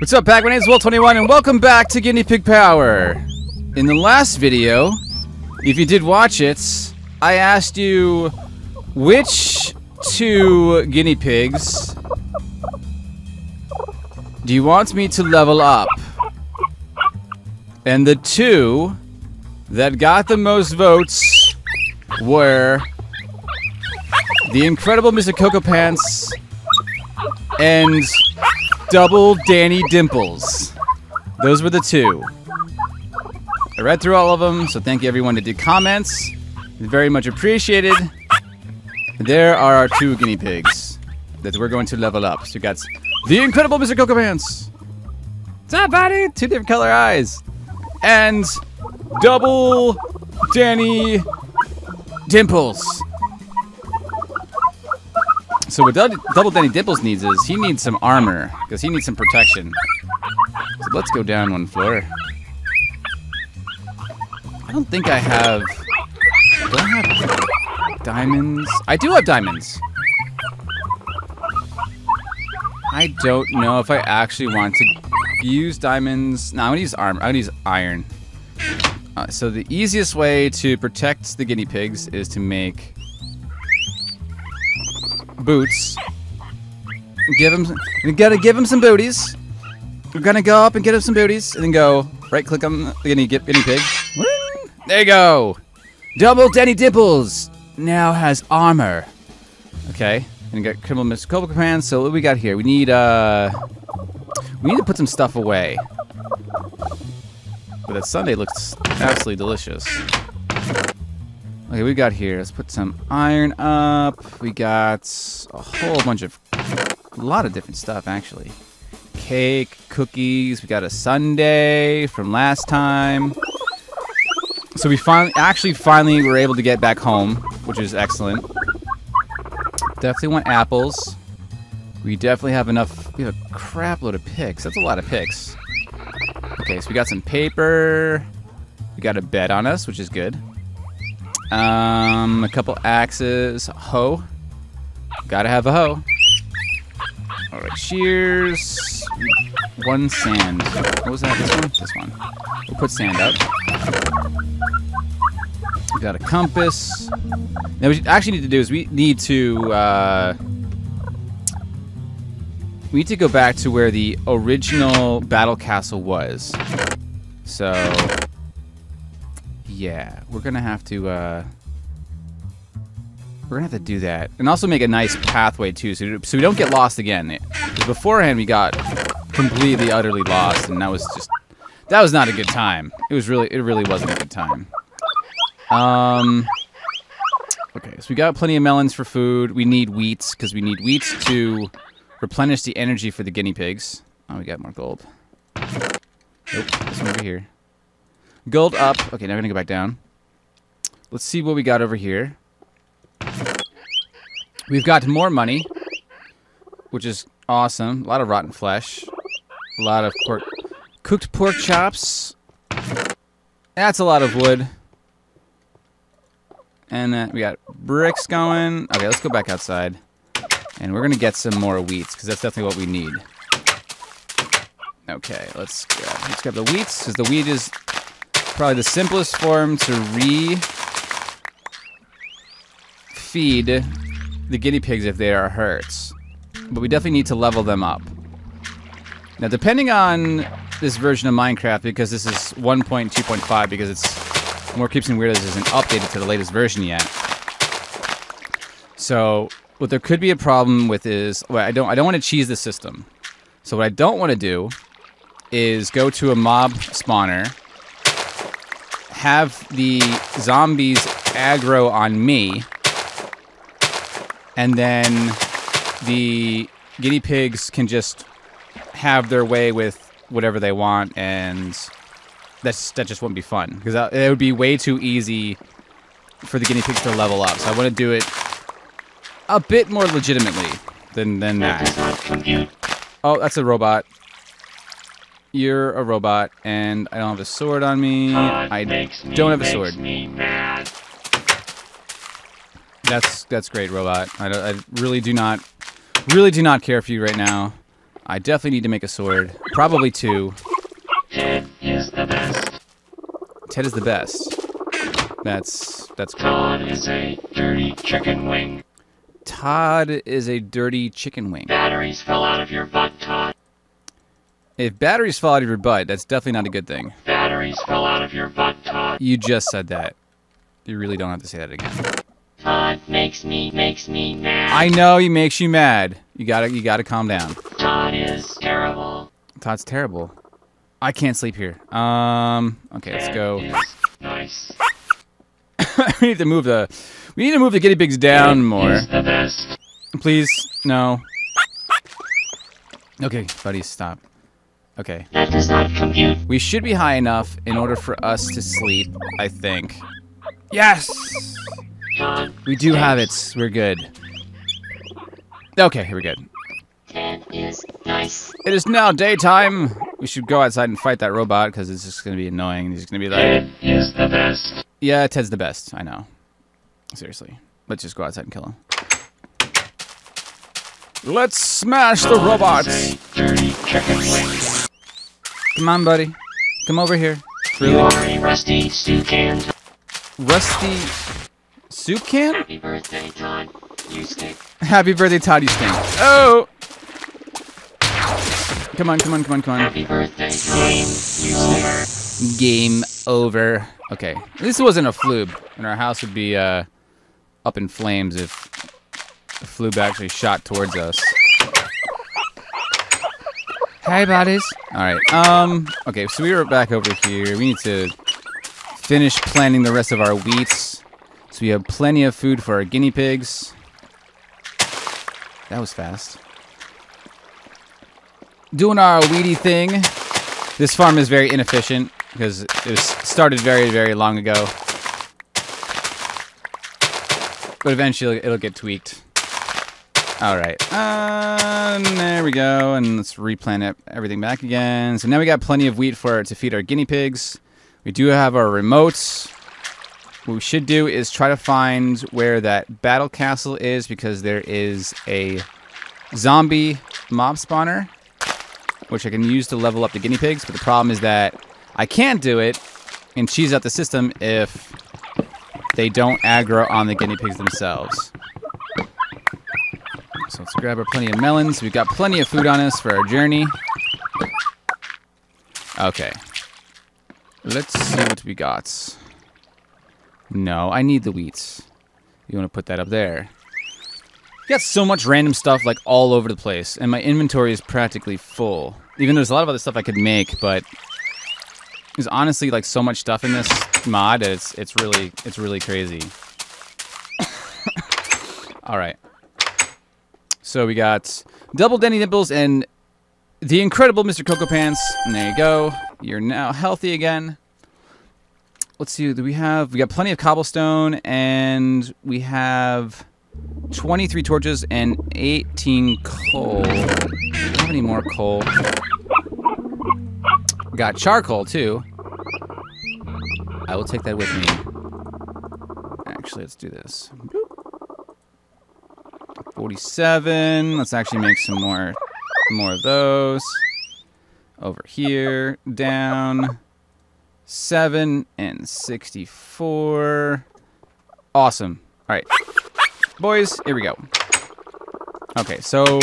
What's up, Pac? My name is Wolv21, and welcome back to Guinea Pig Power. In the last video, if you did watch it, I asked you which two guinea pigs do you want me to level up? And the two that got the most votes were the incredible Mr. Cocopants and Double Danny Dimples. Those were the two. I read through all of them, so thank you everyone that did comments. Very much appreciated. There are our two guinea pigs that we're going to level up. So we got the incredible Mr. Cocopants. What's up, buddy? Two different color eyes. And double Danny Dimples. So what Double Danny Dimples needs is he needs some armor because he needs some protection. So let's go down one floor. I don't think I have. Do I have diamonds? I do have diamonds. I don't know if I actually want to use diamonds. No, I'm gonna use armor. I'm gonna use iron. Uh, so the easiest way to protect the guinea pigs is to make boots. Give him. We gotta give him some booties. We're gonna go up and get him some booties, and then go right click on the guinea, guinea pig. There you go. Double Danny Dimples now has armor. Okay, and got criminal Mr. Command. So what we got here? We need uh, we need to put some stuff away. But that sundae looks absolutely delicious. Okay, we got here. Let's put some iron up. We got a whole bunch of, a lot of different stuff actually. Cake, cookies. We got a sundae from last time. So we finally, actually, finally were able to get back home, which is excellent. Definitely want apples. We definitely have enough. We have a crap load of picks. That's a lot of picks. Okay, so we got some paper. We got a bed on us, which is good. Um, a couple axes, hoe. Gotta have a hoe. All right, shears. One sand. What was that? This one? This one. We'll put sand up. We got a compass. Now, what we actually need to do is we need to. Uh, we need to go back to where the original battle castle was. So, yeah, we're gonna have to. Uh, we're gonna have to do that, and also make a nice pathway too, so so we don't get lost again. Because beforehand we got completely utterly lost, and that was just that was not a good time. It was really it really wasn't a good time. Um. Okay, so we got plenty of melons for food. We need wheats because we need wheats to replenish the energy for the guinea pigs. Oh, we got more gold. Nope, this one over here. Gold up. Okay, now we're gonna go back down. Let's see what we got over here. We've got more money, which is awesome. A lot of rotten flesh. A lot of pork, cooked pork chops. That's a lot of wood. And uh, we got bricks going. Okay, let's go back outside. And we're going to get some more wheats, because that's definitely what we need. Okay, let's grab, let's grab the wheats, because the wheat is probably the simplest form to re-feed the guinea pigs if they are hurt. But we definitely need to level them up. Now, depending on this version of Minecraft, because this is 1.2.5, because it's more Creeps and Weirdos isn't updated to the latest version yet. So, what there could be a problem with is, well, I don't, I don't want to cheese the system. So what I don't want to do is go to a mob spawner, have the zombies aggro on me, and then the guinea pigs can just have their way with whatever they want and that's that just wouldn't be fun because uh, it would be way too easy for the guinea pigs to level up. So I want to do it a bit more legitimately than than That does that. not compute. Oh, that's a robot. You're a robot, and I don't have a sword on me. I don't have a sword. That's that's great, robot. I, I really do not, really do not care for you right now. I definitely need to make a sword, probably two. Ted is the best. Ted is the best. That's that's cool. Todd is a dirty chicken wing. Todd is a dirty chicken wing. Batteries fell out of your butt, Todd. If batteries fall out of your butt, that's definitely not a good thing. Batteries fell out of your butt, Todd. You just said that. You really don't have to say that again. Makes me, makes me mad. I know he makes you mad. You gotta you gotta calm down. Todd is terrible. Todd's terrible. I can't sleep here. Um. Okay, let's go. nice. we need to move the we need to move the guinea pigs down more. Is the best. Please, no. Okay, buddy, stop. Okay. That does not compute. We should be high enough in order for us to sleep, I think. Yes! We do have it. We're good. Okay, here we go. good. Ted is nice. It is now daytime. We should go outside and fight that robot because it's just going to be annoying. He's going to be like, Ted is the best. yeah, Ted's the best. I know. Seriously. Let's just go outside and kill him. Let's smash the robots. Is a dirty chicken wing. Come on, buddy. Come over here. Really? rusty. Rusty soup can? Happy birthday, Todd. You stink. Happy birthday, Todd, you stink. Oh! Come on, come on, come on, come on. Happy birthday. You stink. Game over. Okay. This wasn't a Floob, and our house would be uh, up in flames if the Floob actually shot towards us. Hi, buddies. All right. Um. Okay. So we were back over here. We need to finish planting the rest of our wheats, so we have plenty of food for our guinea pigs. That was fast. Doing our weedy thing. This farm is very inefficient because it was started very, very long ago. But eventually it'll get tweaked. All right. Um, there we go. And let's replant it, everything back again. So now we got plenty of wheat for to feed our guinea pigs. We do have our remotes. What we should do is try to find where that battle castle is because there is a zombie mob spawner which I can use to level up the guinea pigs. But the problem is that I can't do it and cheese out the system if they don't aggro on the guinea pigs themselves. So let's grab our plenty of melons. We've got plenty of food on us for our journey. Okay. Let's see what we got. No, I need the wheats. You want to put that up there. Got so much random stuff like all over the place, and my inventory is practically full. Even though there's a lot of other stuff I could make, but there's honestly like so much stuff in this mod. It's it's really it's really crazy. all right. So we got double Denny nipples and the incredible Mr. Cocopants. And there you go. You're now healthy again. Let's see. Do we have? We got plenty of cobblestone, and we have 23 torches and 18 coal. Do we have any more coal? We got charcoal too. I will take that with me. Actually, let's do this. 47. Let's actually make some more more of those. Over here, down. 7 and 64. Awesome. All right. Boys, here we go. Okay, so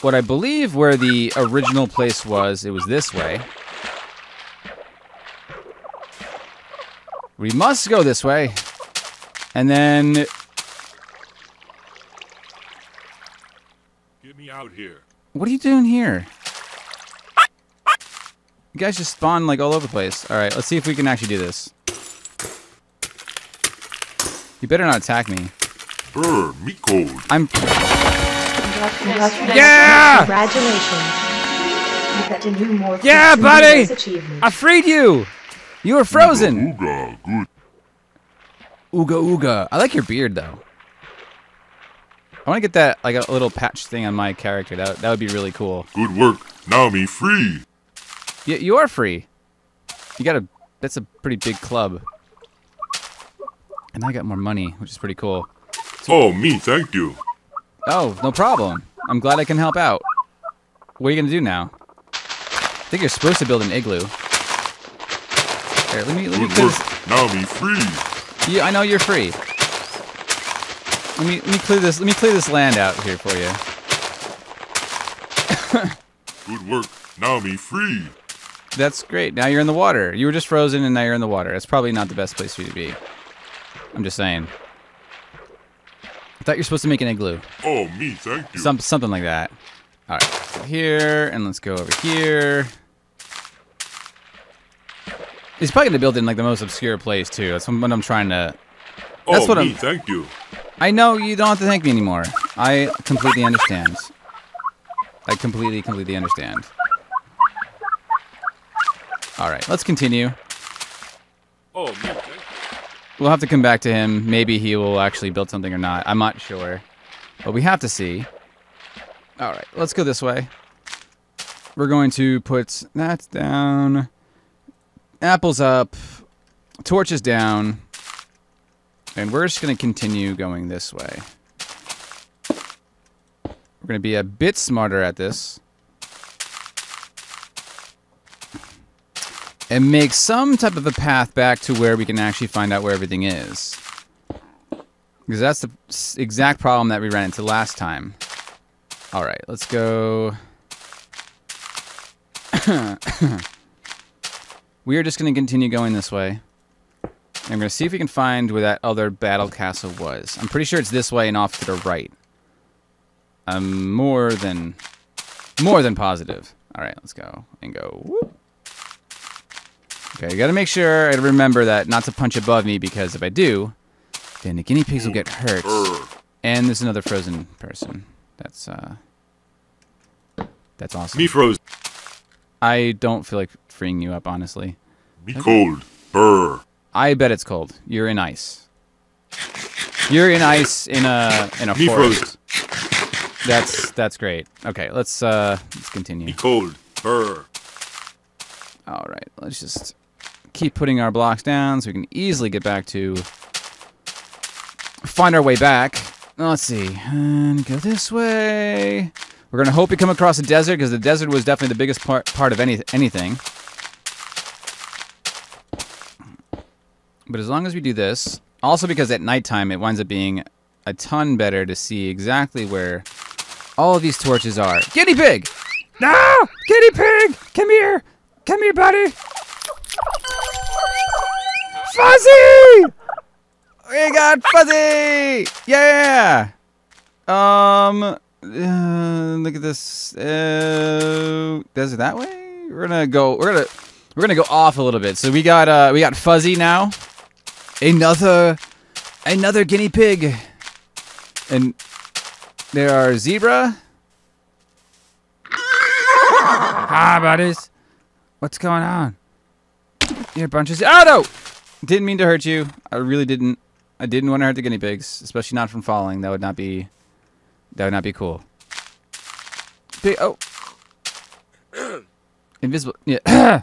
what I believe where the original place was, it was this way. We must go this way. And then Get me out here. what are you doing here? You guys just spawn like all over the place. All right, let's see if we can actually do this. You better not attack me. Brr, me cold. I'm Congratulations. Yeah! Congratulations. You get a new more Yeah, buddy! I freed you. You were frozen. Ooga, good. Ooga ooga. I like your beard though. I want to get that like a little patch thing on my character. That that would be really cool. Good work. Now me free. You, you are free. You got a. That's a pretty big club. And I got more money, which is pretty cool. Oh, me, thank you. Oh, no problem. I'm glad I can help out. What are you gonna do now? I think you're supposed to build an igloo. Here, let me let me Good work. Now me free. Yeah, I know you're free. Let me let me clear this. Let me clear this land out here for you. Good work. Now me free. That's great. Now you're in the water. You were just frozen, and now you're in the water. That's probably not the best place for you to be. I'm just saying. I thought you're supposed to make an igloo. Oh, me, thank you. Some something like that. All right, here and let's go over here. He's probably gonna build it in like the most obscure place too. That's what I'm trying to. that's oh, what me, I'm- thank you. I know you don't have to thank me anymore. I completely understand. I completely, completely understand. All right, let's continue. Oh, you. We'll have to come back to him. Maybe he will actually build something or not. I'm not sure. But we have to see. All right, let's go this way. We're going to put that down. Apples up. Torches down. And we're just going to continue going this way. We're going to be a bit smarter at this. And make some type of a path back to where we can actually find out where everything is. Because that's the exact problem that we ran into last time. All right, let's go. we are just going to continue going this way. I'm going to see if we can find where that other battle castle was. I'm pretty sure it's this way and off to the right. I'm more than more than positive. All right, let's go and go. Whoop. Okay, I gotta make sure I remember that not to punch above me because if I do, then the guinea pigs will get hurt. And there's another frozen person. That's uh That's awesome. Me froze. I don't feel like freeing you up, honestly. Me cold. Brr. I bet it's cold. You're in ice. You're in ice in a in a Me forest. That's that's great. Okay, let's uh let's Me continue. cold. Brr. All right, let's just keep putting our blocks down so we can easily get back to find our way back. Let's see, and go this way. We're gonna hope we come across a desert because the desert was definitely the biggest part part of any anything. But as long as we do this, also because at nighttime it winds up being a ton better to see exactly where all of these torches are. Guinea pig! No! Guinea pig! Come here! Come here, buddy! Fuzzy! We got Fuzzy! Yeah! Um, uh, look at this. Uh, does it that way? We're gonna go. We're gonna. We're gonna go off a little bit. So we got. Uh, we got Fuzzy now. Another. Another guinea pig. And there are zebra. Hi, buddies. What's going on? You're a bunch of. Oh no! Didn't mean to hurt you. I really didn't. I didn't want to hurt the guinea pigs, especially not from falling. That would not be. That would not be cool. Big. Oh. Invisible. Yeah.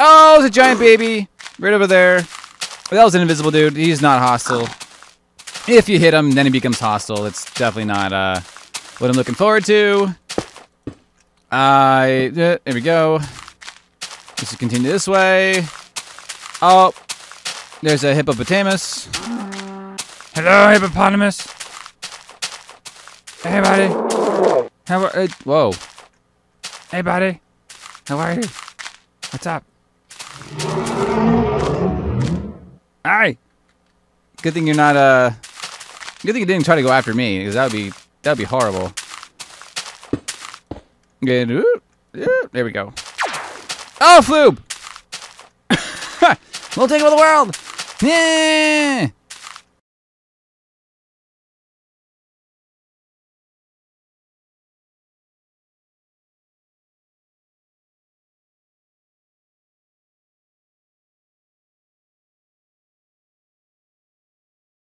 Oh, it's a giant baby right over there. That was an invisible dude. He's not hostile. If you hit him, then he becomes hostile. It's definitely not uh, what I'm looking forward to. I uh, there we go. Just continue this way. Oh, there's a hippopotamus. Hello, hippopotamus. Hey, buddy. How are? Uh, whoa. Hey, buddy. How are you? What's up? Hi. Good thing you're not uh good thing you didn't try to go after me, because that would be that would be horrible. And, ooh, ooh, there we go. Oh, Floob! we'll take over the world! Yeah!